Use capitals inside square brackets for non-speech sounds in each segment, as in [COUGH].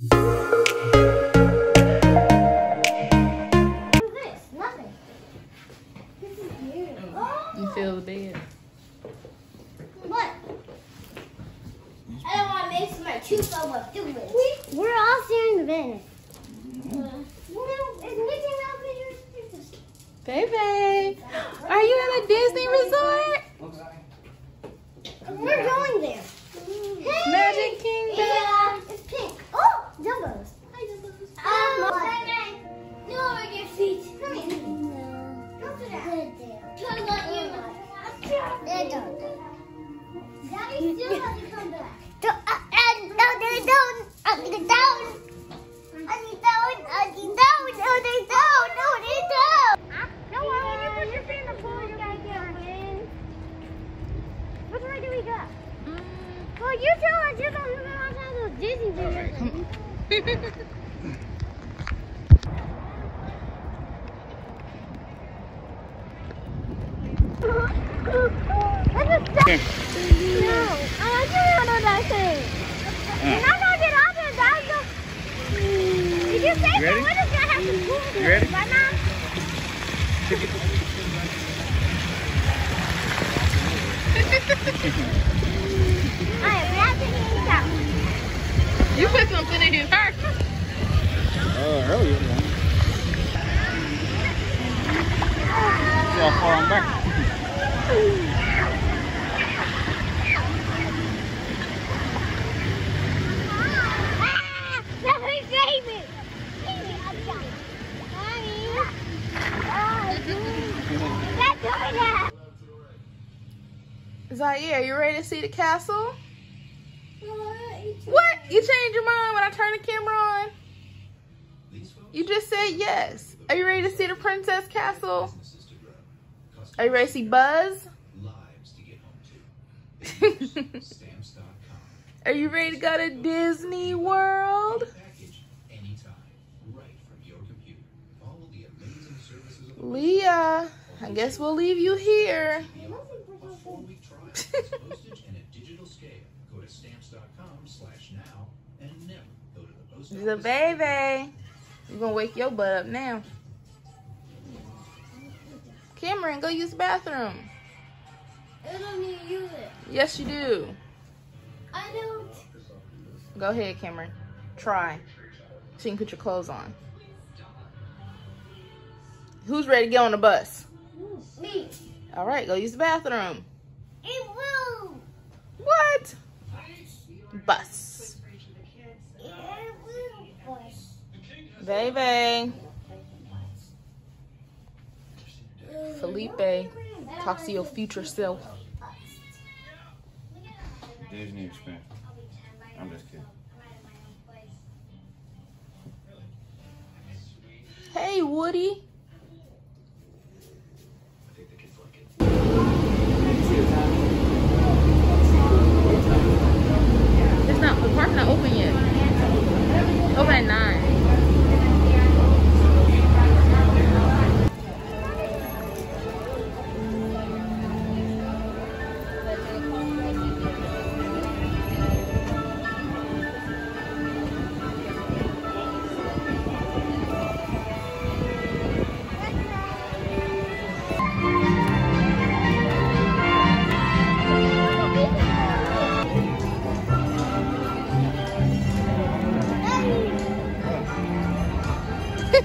You feel the bed. what? I don't want to mix my tooth over through it. We, we're all sharing the bed. is Mickey Mouse in Baby, are you in a Disney resort? We're going there. Hey! Magic Kingdom. Yeah, want you not ready? cool You ready? Right You put something in his heart. Oh, earlier. man. See how far I'm back. Somebody save me! Mommy. Stop doing that! Zaire, you ready to see the castle? You your mind when I turned the camera on? You just said yes. Are you ready to see the princess castle? Are you ready to see Buzz? [LAUGHS] Are you ready to go to Disney World? Leah, I guess we'll leave you here. The baby. You're gonna wake your butt up now. Cameron, go use the bathroom. I don't need to use it. Yes, you do. I don't. Go ahead, Cameron. Try. So you can put your clothes on. Who's ready to get on the bus? Me. All right, go use the bathroom. It will. What? Bus. It will. Push. Baby. Felipe, talk to your future self. Disney experience. I'm just kidding. Hey, Woody. It's not, the park's not open yet. Open at 9.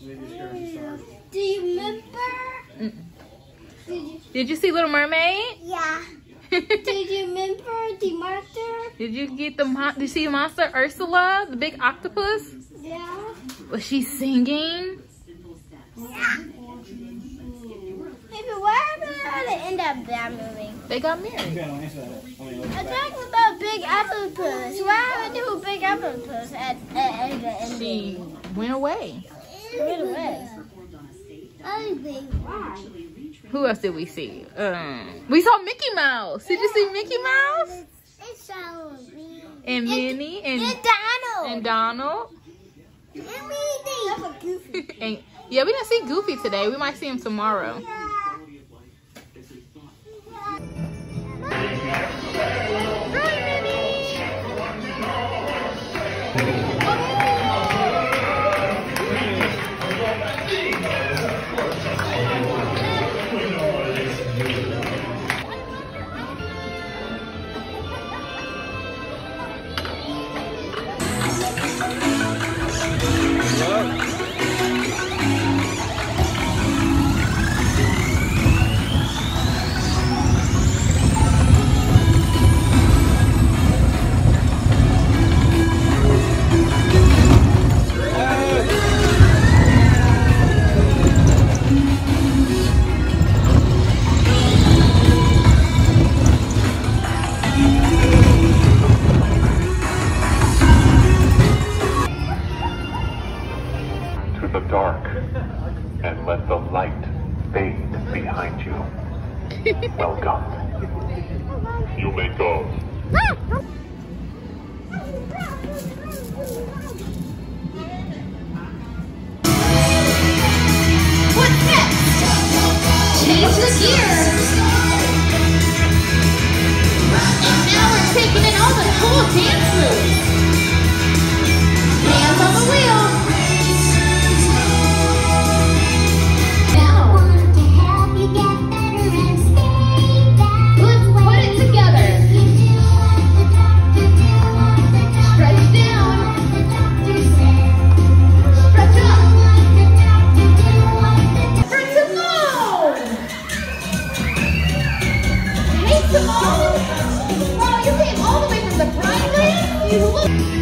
Do you remember? Did, you... Did you see Little Mermaid? Yeah. [LAUGHS] Did you remember the monster? Did you get the mon Did you see monster Ursula, the big octopus? Yeah. Was she singing? Yeah. Maybe what happened how they end up that movie? They got married. I'm talking about Big Octopus. Why happened to Big Octopus at, at, at the end? She went away. Who else did we see? Um, we saw Mickey Mouse. Did you see Mickey Mouse? And Minnie and, and Donald. And Donald. and, [LAUGHS] yeah, we didn't see Goofy today. We might see him tomorrow. Yeah. Thank you. Welcome. You may go. Woo!